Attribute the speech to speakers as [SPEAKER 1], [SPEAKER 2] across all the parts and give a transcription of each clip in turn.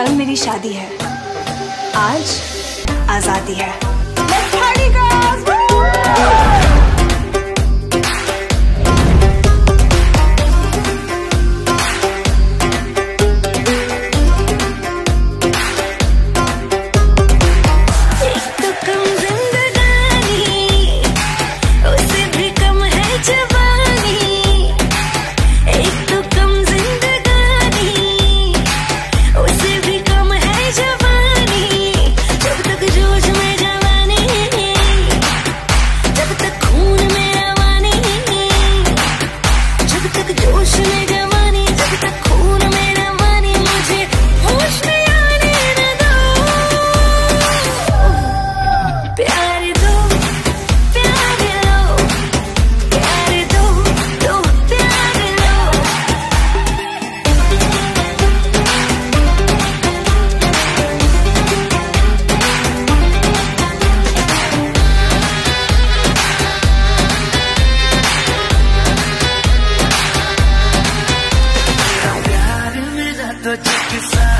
[SPEAKER 1] कल मेरी
[SPEAKER 2] शादी
[SPEAKER 3] है।
[SPEAKER 4] आज आज़ादी है।
[SPEAKER 3] 是你 the chicken side.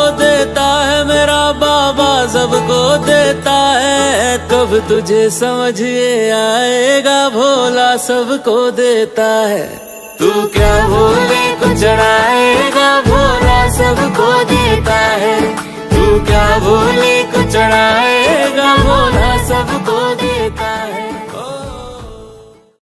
[SPEAKER 3] अब तुझे समझ ये आएगा भोला सबको देता है। तू क्या भोले को चढ़ाएगा भोला सबको देता है। तू क्या भोले को चढ़ाएगा भोला सबको देता है